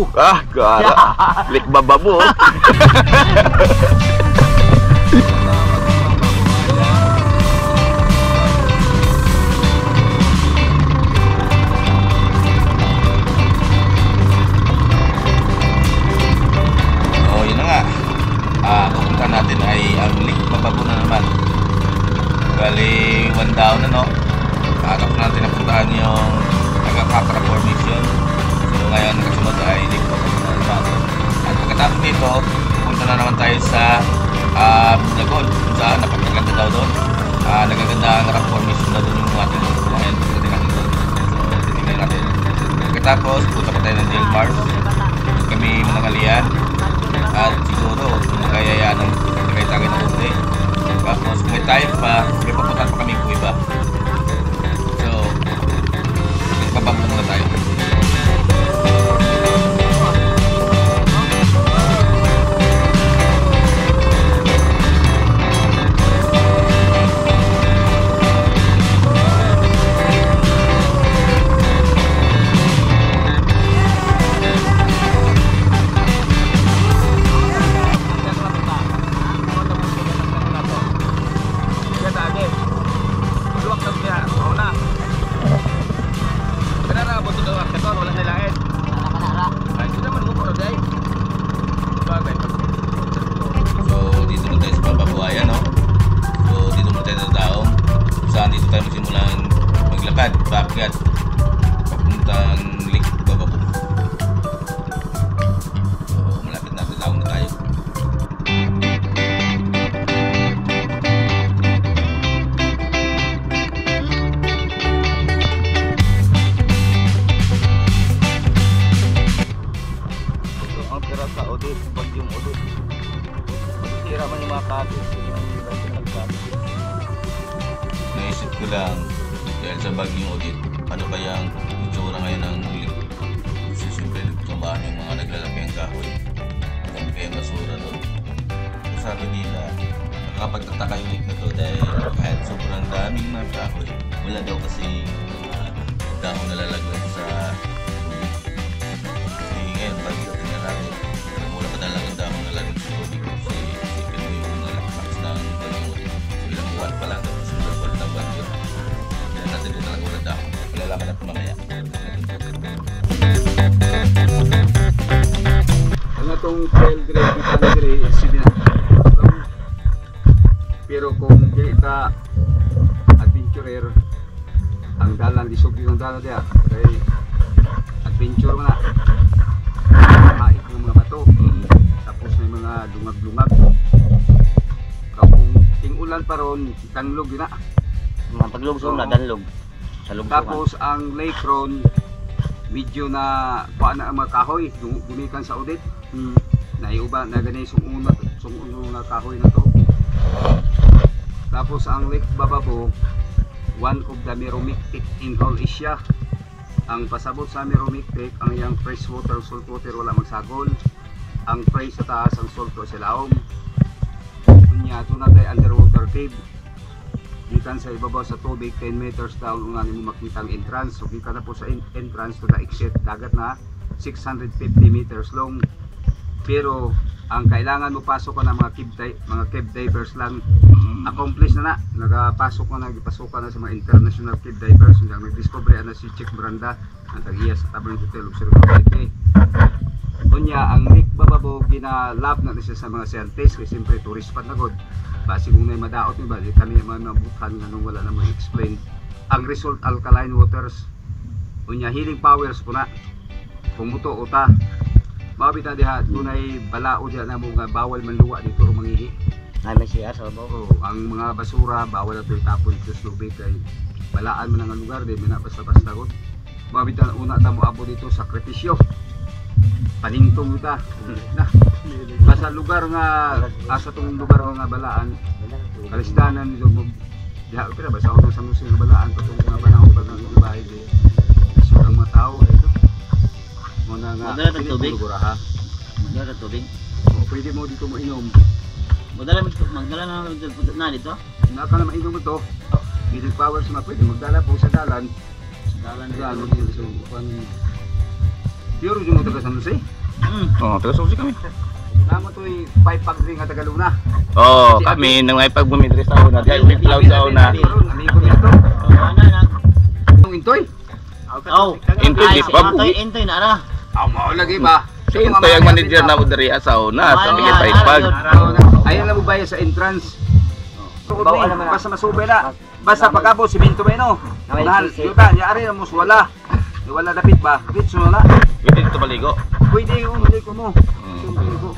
bababo. Ah, gara. Lik bababo. Oh, yun na nga. Ah, pupunta natin ay ang link bababo na naman. Bali, one down na no. Agap natin napuntahan yung Nagakakra formation. Ngayon, kasunod ay na naman. At pagkatapos nito, pupunta na naman tayo sa uh, Lagon. Kung saan napakaganda daw doon. Ah, nagaganda ang rock formation na doon yung ating kumain. Pagdating natin doon. So, titignan natin. Pagkatapos, punta pa tayo ng Del. Doon kami manangalian. At siguro, kung magayayaan ng tagay-tagay ng konti. Tapos, kung may time pa, may papuntan pa kami kung tanglog yun na. Mga paglubsong na, danlog. Sa lubsokan. Tapos ang lake ron, medyo na kuha na ang mga kahoy, dum- gumikan sa audit. Hmm. Naiuba na ganay sumuna, sumuno nga kahoy na to. Tapos ang Lake Bababo, one of the Meromictic in all Asia. Ang pasabot sa Meromictic, ang iyang freshwater, saltwater wala magsagol. Ang fresh sa taas, ang salto sa laom. Kunya, ito na tayo underwater cave. Gikan sa ibabaw sa tubig, 10 meters down, kung ano mo makita ang entrance. So, gikan na po sa en- entrance to the exit, dagat na 650 meters long. Pero ang kailangan mo pasok ka ng mga cave, mga cave divers lang. Accomplish na na. Nakapasok ka na gipasok ka na sa mga international cave divers. Nga nag-discover na si Chick Branda ang tag-iya sa Tavern Hotel Cavite Unya ang Nick Bababo ginalab na siya sa mga scientists kasi siyempre tourist spot na god basi kung may madaot ni ba di kami mga mabutan nga nung wala na mo explain ang result alkaline waters unya healing powers po na pumuto uta Mabita diha dunay balao diha na mga bawal manluwa dito ro mangihi. Ay, may siya sa babaw. Oo, ang mga basura bawal na ito itapon sa lubig kay balaan man ang lugar di mina basta-basta gud. Mabita na una ta mo abo dito sakripisyo. Paningtong ta. Na. Basta lugar nga asa tong lugar nga balaan kalistanan dito mo diha pira basta ako sa museo nga balaan katong mga panahon pa ng bahay di. So ang mga tao ito. Mo na nga Madala pili tubig? ha? Magdala ng tubig. O, pwede mo dito mo inom. Magdala, magdala na na dito. Naka na mainom mo to. Healing powers na pwede magdala po sa dalan. Dalan Dalan dito. sa upan. Pure yung mo taga San Jose. Hmm. Oh, taga Susi kami. Namo to'y five pagdring nga taga Luna. Oh, kami nang may pagbumidre sa una. Dahil may cloud sa una. Amigo niya to. Yung intoy. Oh, Intoy, di pa Intoy, intoy na ra. Ah, mao lagi ba? Si Intoy ang manager na mo diri sa una. Sa Wala, may wala, pag. wala. Ayun lang mo bayad sa entrance. Naman na. Basta masubay na. Basta pagkabo, simento ba no? Mahal, yuta, yari na mus wala. Wala dapit ba? Dito na. Pwede dito maligo. Pwede yung huli ko mo. Hmm.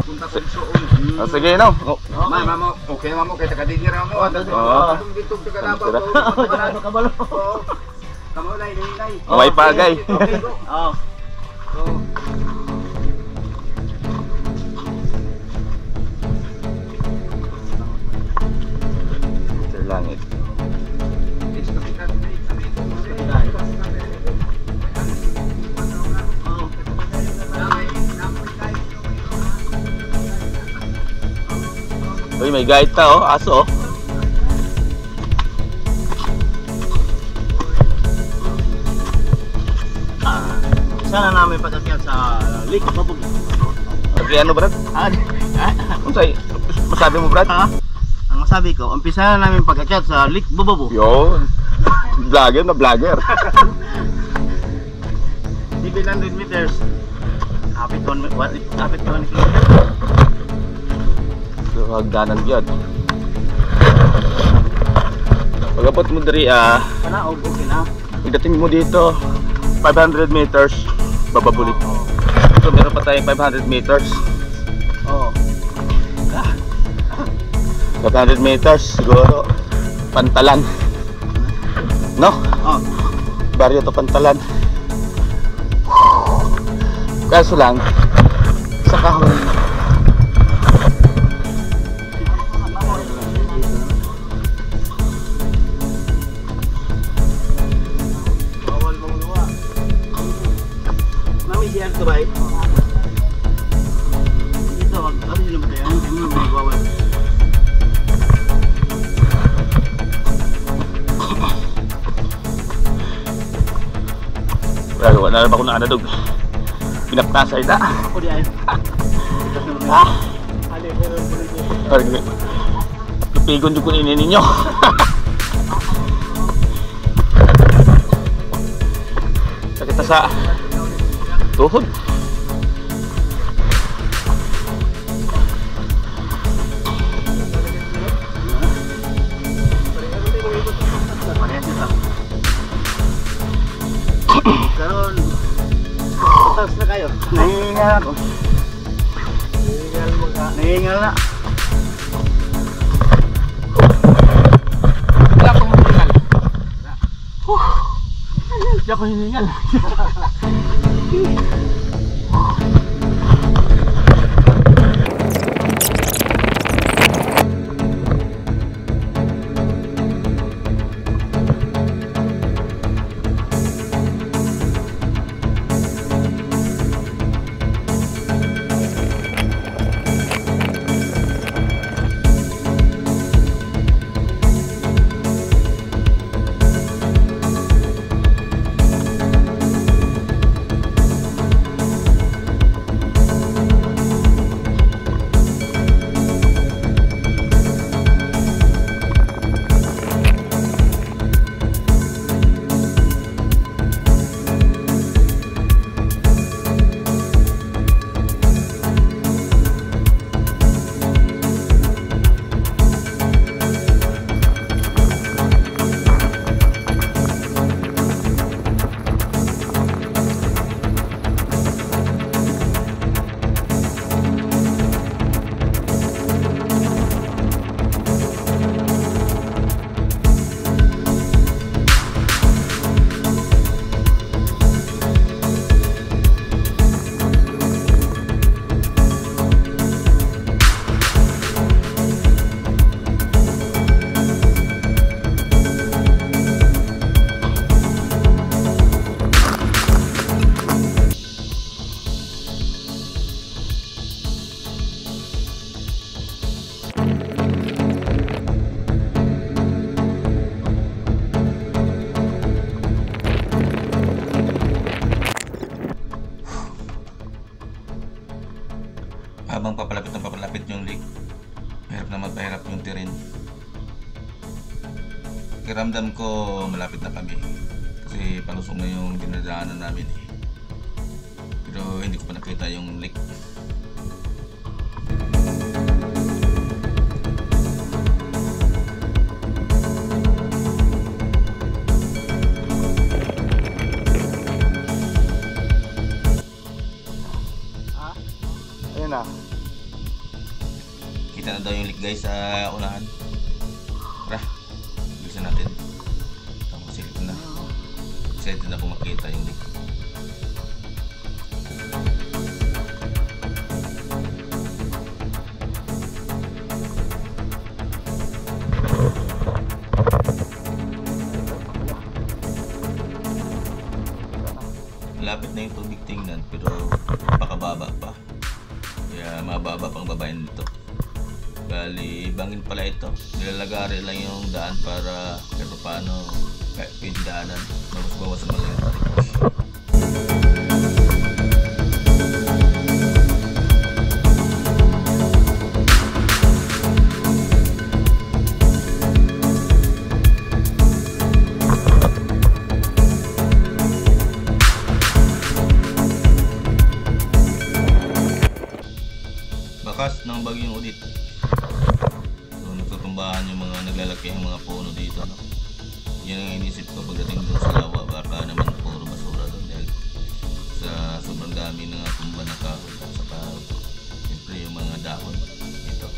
Punta ko soon. Ah, sige no. Oh. Ma, mamo, okay mamo kay taga dinhi ra mo. Oo. Kung dito taga Tara. ko. Ano kabalo? Oo. Kamo lay lay lay. Oh, may pagay. Okay. Oh. So, Sa langit. Uy, may guide ta oh, aso oh. Sana namin pagkakyat sa Lake Babog. Lagi ano, Brad? Ah, Unsay? Masabi mo, Brad? ha? Ang masabi ko, umpisa na namin pagkakyat sa Lake Bababo. Yun. Vlogger na vlogger. 700 meters. Kapit 1 what? Kapit 1 kilometer. So, hagdanan yun. Pagapot mo diri ah, Kana og okay na. pagdating mo dito, 500 meters, bababulit. So, meron pa tayong 500 meters. Oo. 500 meters, siguro, pantalan. No? Oh. Baryo to pantalan. Kaso lang, sa kahon, wala, wala na ba kung nakadadog. Pinaptasay na. Ako di ay. Ah! Parang Pigon yung kunin ninyo. Sakit na sa tuhod. Karon, Tapos na kayo. Nangingal ako. Nangingal mo ka. Nangingal na. Wala ko mo tinggal. Diyan ko hiningal. Nakita yung leak. Ayun na. Kita na daw yung leak guys sa unahan. Malapit na yung tubig tingnan pero pakababa pa. Kaya mababa pang babayan dito. Bali, bangin pala ito. Nilalagari lang yung daan para kahit paano kahit pwede daanan. Bawas-bawas naman lang yung. Dito. No? Yan ang inisip ko pagdating doon sa lawa. Baka naman puro basura doon dahil sa sobrang dami ng tumba na kahoy at saka siyempre yung mga dahon dito.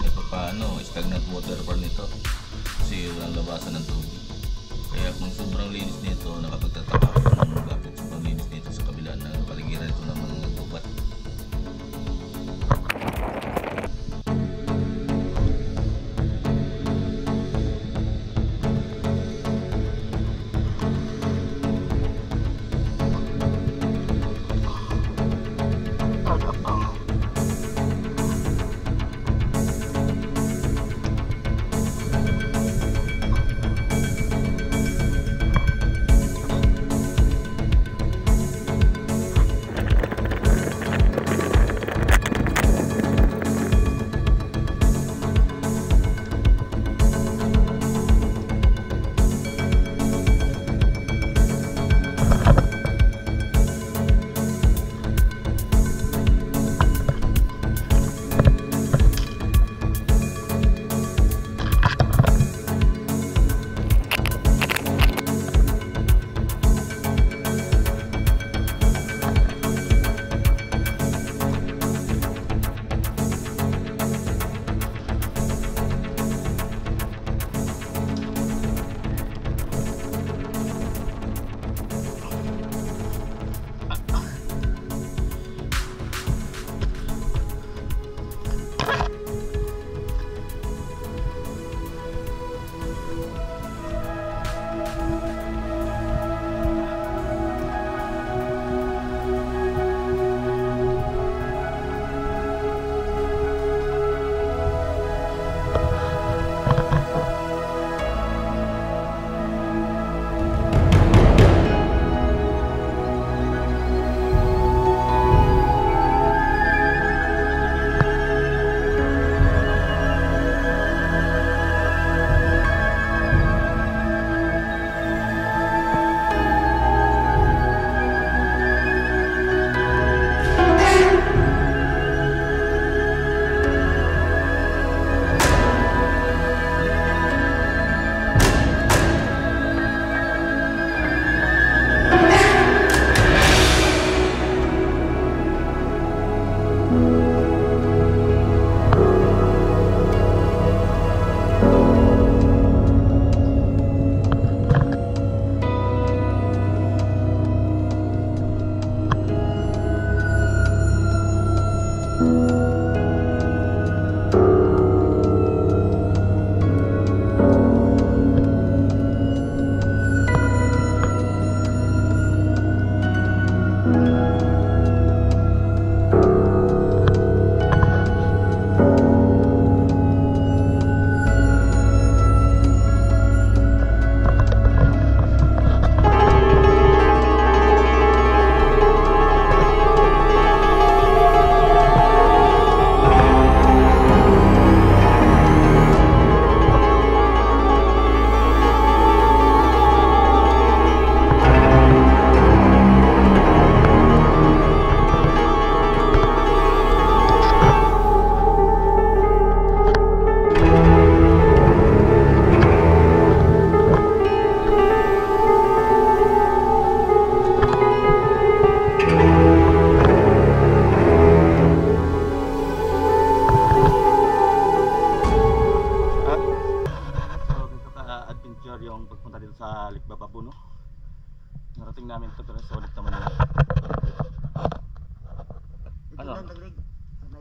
Kaya pa paano, stagnant water pa nito kasi walang labasan ng tubig. Kaya kung sobrang linis nito, nakapagtataka kung bakit sobrang linis nito sa kabila ng paligiran ito ng mga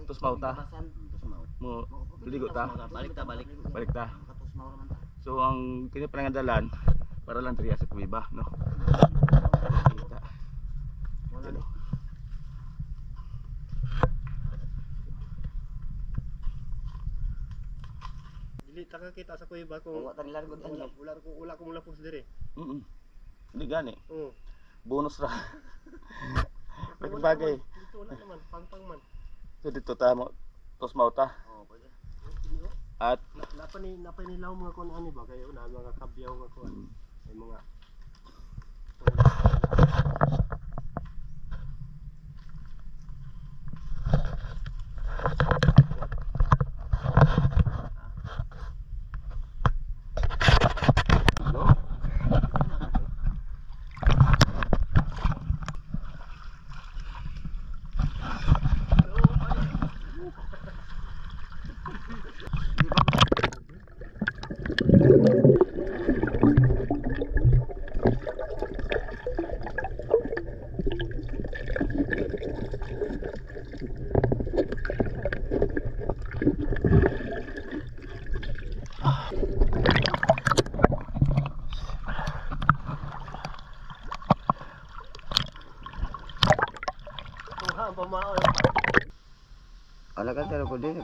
Tos mau. Mo ligo ta. Balik ta balik. Balik ta. Ta. So ang kini panangadalan para lang triya sa kumiba, no. Kita. Wala Ano? Dili ta ka kita sa kuiba kung Wa ta nilargod wala ani. wala ko wala ko mula pus dire. Mm. Hindi gani. Oo. Bonus ra. Bagay. Dito wala naman pangpang man. So dito ta mo tos mauta. Oh, pwede. At Na- Napani napanilaw mga kon ani ba kayo na mga kabyaw nga kon. mm, May mga pamao. Ala ka tero ko din.